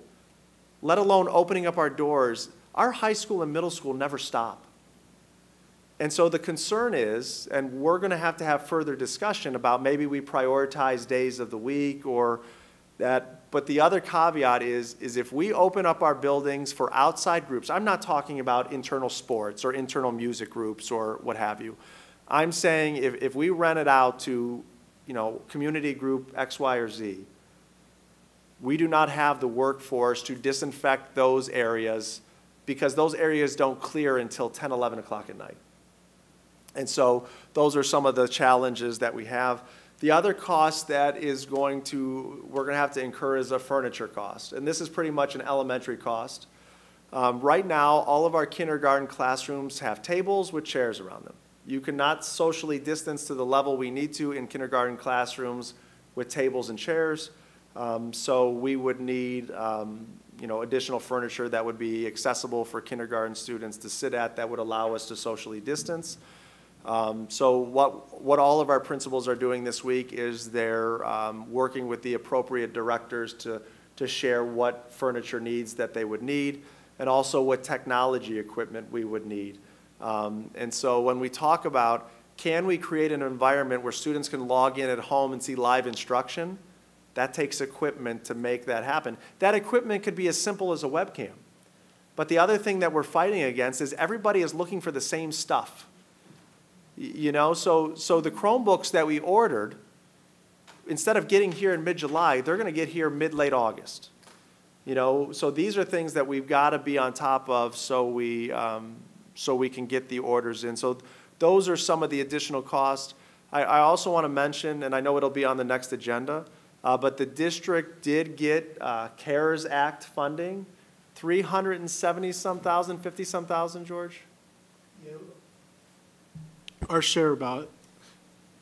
let alone opening up our doors. Our high school and middle school never stop. And so the concern is, and we're going to have to have further discussion about maybe we prioritize days of the week or that, but the other caveat is, is if we open up our buildings for outside groups, I'm not talking about internal sports or internal music groups or what have you. I'm saying if, if we rent it out to, you know, community group X, Y, or Z, we do not have the workforce to disinfect those areas because those areas don't clear until 10, 11 o'clock at night. And so those are some of the challenges that we have. The other cost that is going to, we're going to have to incur is a furniture cost. And this is pretty much an elementary cost. Um, right now, all of our kindergarten classrooms have tables with chairs around them. You cannot socially distance to the level we need to in kindergarten classrooms with tables and chairs. Um, so we would need, um, you know, additional furniture that would be accessible for kindergarten students to sit at that would allow us to socially distance. Um, So what, what all of our principals are doing this week is they're um, working with the appropriate directors to, to share what furniture needs that they would need, and also what technology equipment we would need. Um, And so when we talk about, can we create an environment where students can log in at home and see live instruction? That takes equipment to make that happen. That equipment could be as simple as a webcam. But the other thing that we're fighting against is everybody is looking for the same stuff. You know, so, so the Chromebooks that we ordered, instead of getting here in mid-July, they're gonna get here mid-late August. You know, so these are things that we've gotta be on top of so we, um, so we can get the orders in. So those are some of the additional costs. I, I also wanna mention, and I know it'll be on the next agenda, uh, but the district did get, uh, CARES Act funding, three hundred and seventy-some thousand, fifty-some thousand, George? Our share about,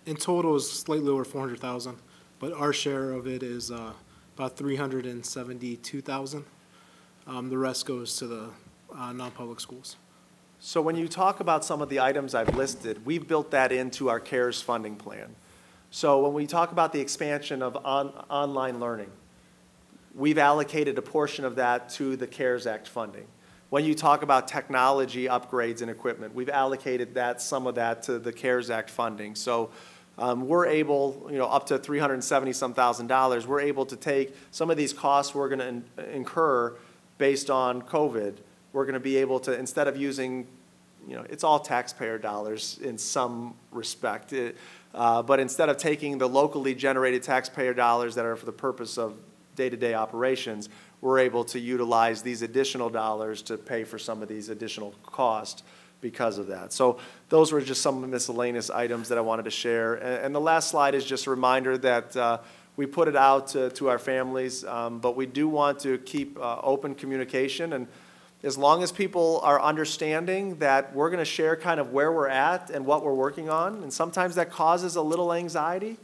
in total is slightly over four hundred thousand, but our share of it is, uh, about three hundred and seventy-two thousand. Um, the rest goes to the, uh, non-public schools. So when you talk about some of the items I've listed, we've built that into our CARES funding plan. So when we talk about the expansion of on, online learning, we've allocated a portion of that to the CARES Act funding. When you talk about technology upgrades and equipment, we've allocated that, some of that to the CARES Act funding. So um, we're able, you know, up to three hundred and seventy-some thousand dollars, we're able to take some of these costs we're gonna in- incur based on COVID, we're gonna be able to, instead of using, you know, it's all taxpayer dollars in some respect. It- uh, But instead of taking the locally generated taxpayer dollars that are for the purpose of day-to-day operations, we're able to utilize these additional dollars to pay for some of these additional costs because of that. So those were just some miscellaneous items that I wanted to share. And, and the last slide is just a reminder that uh, we put it out to, to our families, um, but we do want to keep uh, open communication. And as long as people are understanding that we're going to share kind of where we're at and what we're working on, and sometimes that causes a little anxiety,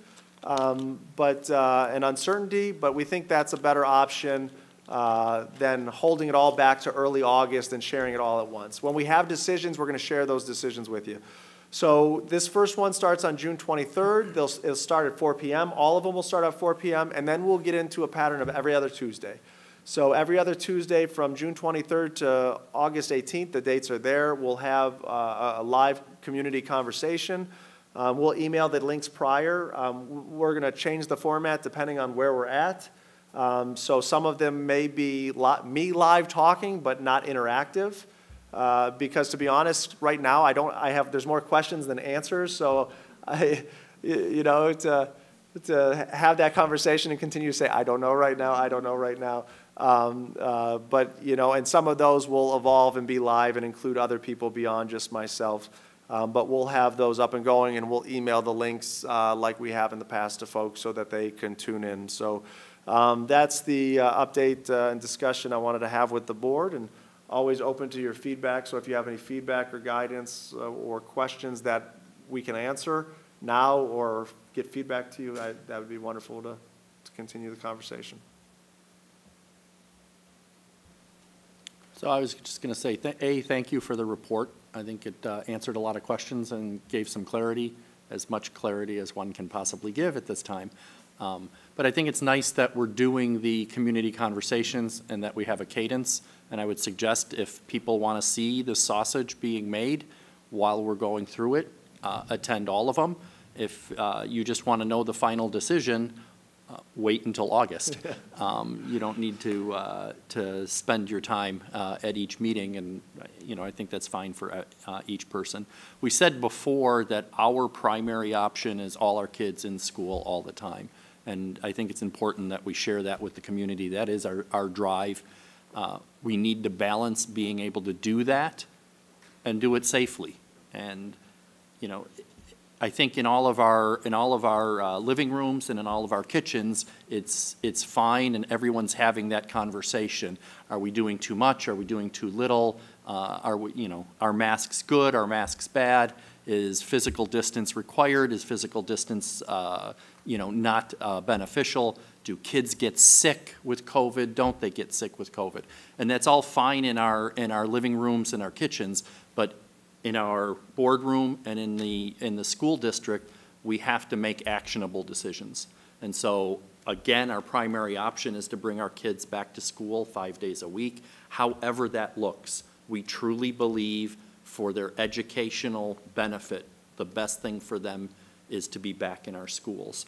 um, but, uh, and uncertainty, but we think that's a better option uh, than holding it all back to early August and sharing it all at once. When we have decisions, we're going to share those decisions with you. So this first one starts on June 23rd. They'll, it'll start at 4 PM. All of them will start at 4 PM, and then we'll get into a pattern of every other Tuesday. So every other Tuesday from June 23rd to August 18th, the dates are there. We'll have uh, a live community conversation. Um, We'll email the links prior. Um, We're going to change the format depending on where we're at. Um, So some of them may be li- me live talking, but not interactive. Uh, Because to be honest, right now, I don't, I have, there's more questions than answers, so I, you know, uh, to have that conversation and continue to say, I don't know right now, I don't know right now. Um, uh, But, you know, and some of those will evolve and be live and include other people beyond just myself. Um, But we'll have those up and going, and we'll email the links uh, like we have in the past to folks so that they can tune in. So um, that's the uh, update uh, and discussion I wanted to have with the board, and always open to your feedback. So if you have any feedback or guidance uh, or questions that we can answer now or get feedback to you, I- that would be wonderful to to continue the conversation. So I was just going to say, th- A, thank you for the report. I think it uh, answered a lot of questions and gave some clarity, as much clarity as one can possibly give at this time. Um, But I think it's nice that we're doing the community conversations and that we have a cadence. And I would suggest if people want to see the sausage being made while we're going through it, uh, attend all of them. If uh, you just want to know the final decision, uh, wait until August. Um, You don't need to, uh, to spend your time uh, at each meeting, and, uh, you know, I think that's fine for uh, each person. We said before that our primary option is all our kids in school all the time, and I think it's important that we share that with the community. That is our, our drive. We need to balance being able to do that and do it safely. And, you know, I think in all of our, in all of our uh, living rooms and in all of our kitchens, it's, it's fine and everyone's having that conversation. Are we doing too much? Are we doing too little? Uh, Are we, you know, are masks good? Are masks bad? Is physical distance required? Is physical distance, uh, you know, not uh, beneficial? Do kids get sick with COVID? Don't they get sick with COVID? And that's all fine in our, in our living rooms and our kitchens, but in our boardroom and in the, in the school district, we have to make actionable decisions. And so, again, our primary option is to bring our kids back to school five days a week. However that looks, we truly believe for their educational benefit, the best thing for them is to be back in our schools.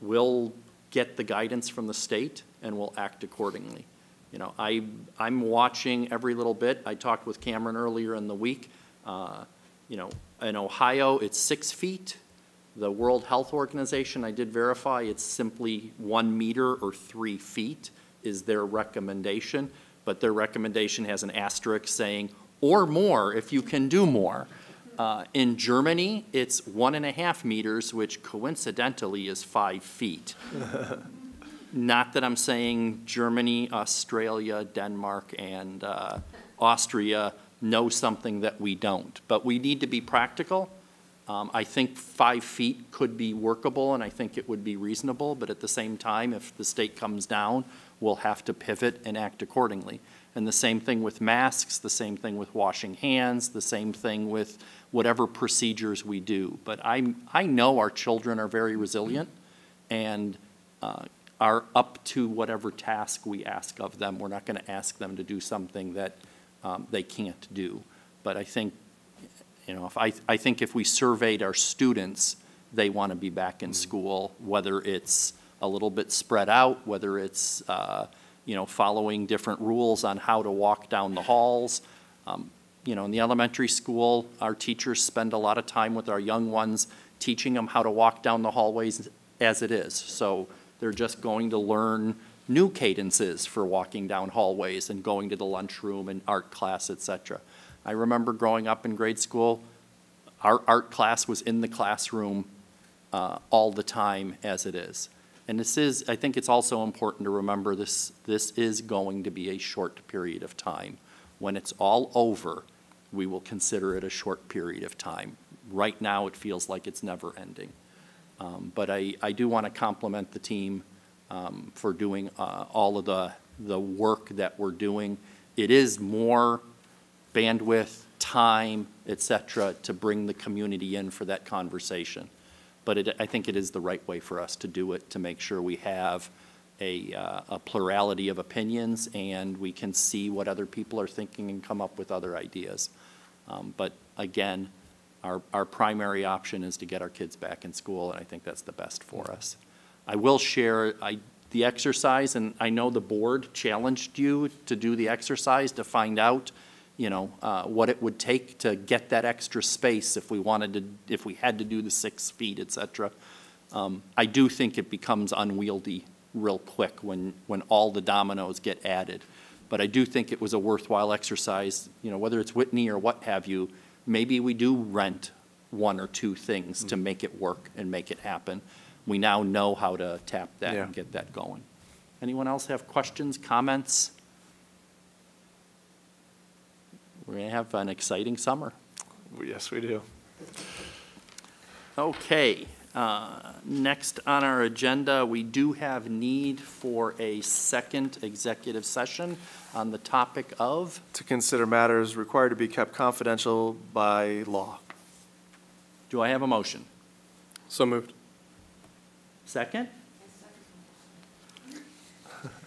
We'll get the guidance from the state and we'll act accordingly. You know, I, I'm watching every little bit. I talked with Cameron earlier in the week. Uh, You know, in Ohio, it's six feet. The World Health Organization, I did verify, it's simply one meter or three feet is their recommendation. But their recommendation has an asterisk saying, or more if you can do more. Uh, In Germany, it's one and a half meters, which coincidentally is five feet. Not that I'm saying Germany, Australia, Denmark, and uh, Austria know something that we don't, but we need to be practical. Um, I think five feet could be workable, and I think it would be reasonable, but at the same time, if the state comes down, we'll have to pivot and act accordingly. And the same thing with masks, the same thing with washing hands, the same thing with whatever procedures we do. But I, I know our children are very resilient, and uh, are up to whatever task we ask of them. We're not going to ask them to do something that um, they can't do. But I think, you know, if I, I think if we surveyed our students, they want to be back in school, whether it's a little bit spread out, whether it's, uh, you know, following different rules on how to walk down the halls. Um, You know, in the elementary school, our teachers spend a lot of time with our young ones, teaching them how to walk down the hallways as it is. So they're just going to learn new cadences for walking down hallways and going to the lunchroom and art class, etc. I remember growing up in grade school, our art class was in the classroom uh, all the time as it is. And this is, I think it's also important to remember this, this is going to be a short period of time. When it's all over, we will consider it a short period of time. Right now, it feels like it's never ending. Um, But I, I do want to compliment the team um, for doing uh, all of the, the work that we're doing. It is more bandwidth, time, et cetera, to bring the community in for that conversation. But it, I think it is the right way for us to do it, to make sure we have a, uh, a plurality of opinions and we can see what other people are thinking and come up with other ideas. Um, But again, our, our primary option is to get our kids back in school, and I think that's the best for us. I will share, I, the exercise, and I know the board challenged you to do the exercise to find out, you know, uh, what it would take to get that extra space if we wanted to, if we had to do the six feet, et cetera. um, I do think it becomes unwieldy real quick when, when all the dominoes get added. But I do think it was a worthwhile exercise, you know, whether it's Whitney or what have you, maybe we do rent one or two things to mm-hmm. make it work and make it happen. We now know how to tap that Yeah. and get that going. Anyone else have questions, comments? We're going to have an exciting summer. Yes, we do. Okay, uh, next on our agenda, we do have need for a second executive session on the topic of, To consider matters required to be kept confidential by law. do I have a motion? So moved. Second?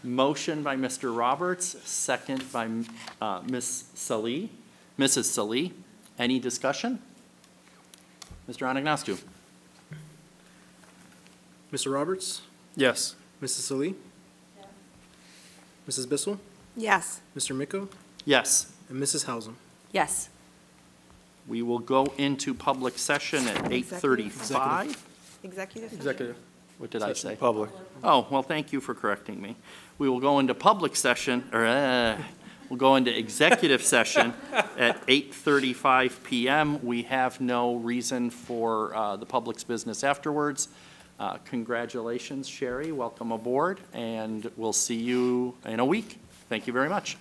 Motion by Mr. Roberts, second by uh, Ms. Salee, Mrs. Salee. Any discussion? Mr. Anagnostou? Mr. Roberts, Yes. Mrs. Salee, Mrs. Bissell, Yes. Mr. Micko, Yes. and Mrs. Hausum. Yes. We will go into public session at 8:35. Executive? Executive. What did I say? Public. Oh, well, thank you for correcting me. We will go into public session, or, uh, we'll go into executive session at 8:35 PM. We have no reason for uh, the public's business afterwards. Uh, Congratulations, Sherry, welcome aboard, and we'll see you in a week. Thank you very much.